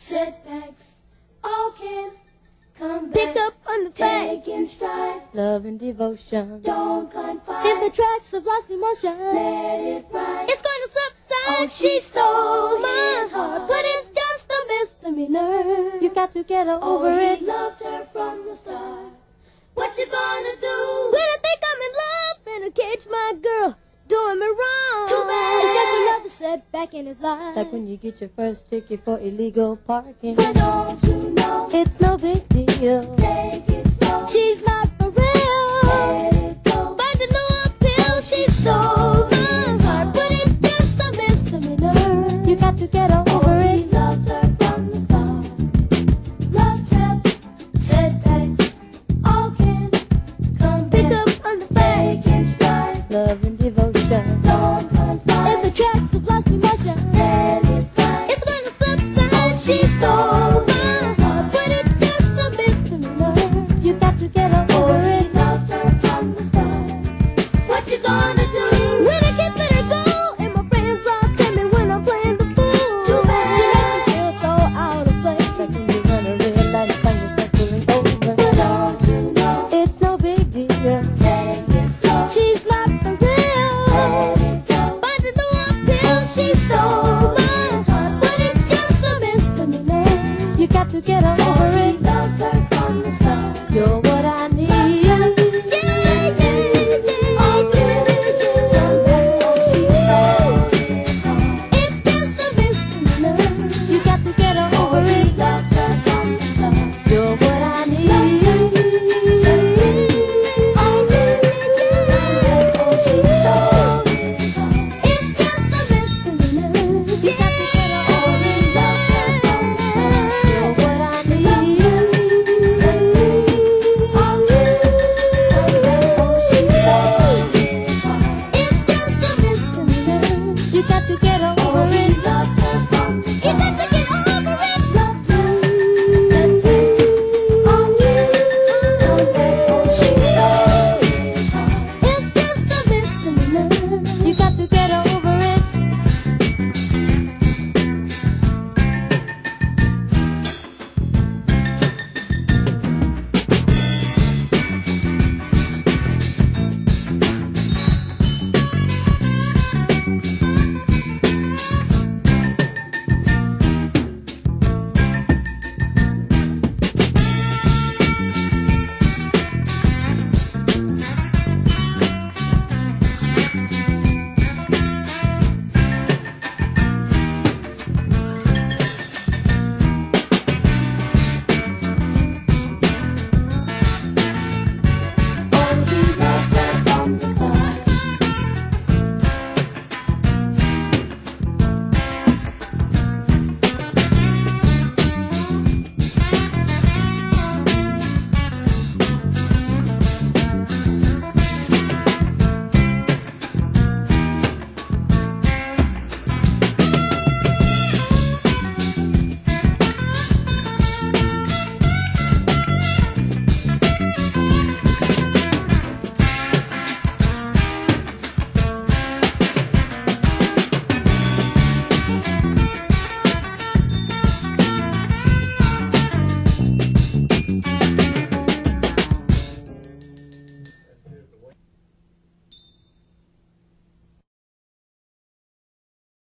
setbacks, all can come back. Pick back. up on the track. Take in stride, Love and devotion. don't confide. In the tracks of lost emotion. Let it ride. It's going to subside. Oh, she stole my heart, heart. but it's just a misdemeanor. You got to get Oh, over he it. loved her from the start. What you gonna do? When I think I'm in love and I catch my girl setback in his life. Like when you get your first ticket for illegal parking. But don't you know?